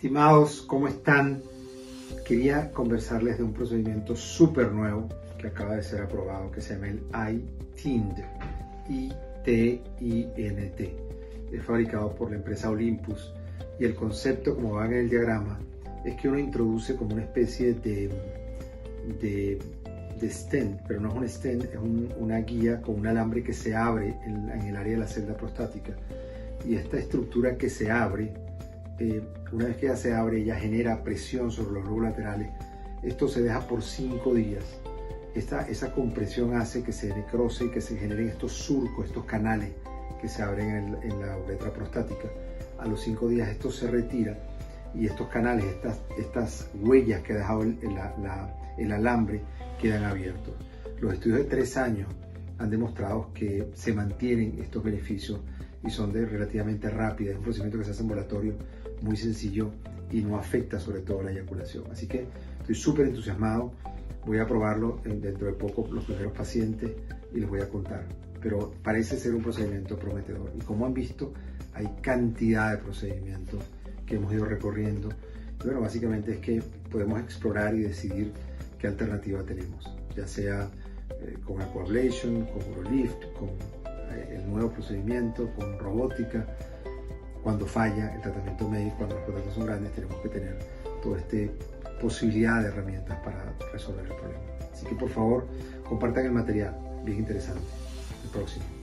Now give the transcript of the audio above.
Estimados, ¿cómo están? Quería conversarles de un procedimiento súper nuevo que acaba de ser aprobado que se llama el iTIND. I-T-I-N-T. Es fabricado por la empresa Olympus y el concepto, como van en el diagrama, es que uno introduce como una especie de, de, de stent, pero no es un stent, es una guía con un alambre que se abre en, en el área de la celda prostática. Y esta estructura que se abre una vez que ya se abre, ella genera presión sobre los lobos laterales. Esto se deja por cinco días. Esta, esa compresión hace que se necrose y que se generen estos surcos, estos canales que se abren en, la uretra prostática. A los cinco días esto se retira y estos canales, estas, estas huellas que ha dejado el, el alambre quedan abiertos. Los estudios de tres años han demostrado que se mantienen estos beneficios y son de relativamente rápida. Es un procedimiento que se hace ambulatorio muy sencillo y no afecta sobre todo la eyaculación. Así que estoy súper entusiasmado. Voy a probarlo dentro de poco los primeros pacientes y les voy a contar. Pero parece ser un procedimiento prometedor. Y como han visto, hay cantidad de procedimientos que hemos ido recorriendo. Y bueno, básicamente es que podemos explorar y decidir qué alternativa tenemos, ya sea eh, con Aquablation, con Urolift, con el nuevo procedimiento, con robótica cuando falla el tratamiento médico, cuando los contratos son grandes, tenemos que tener toda esta posibilidad de herramientas para resolver el problema. Así que por favor, compartan el material, bien interesante. El próximo.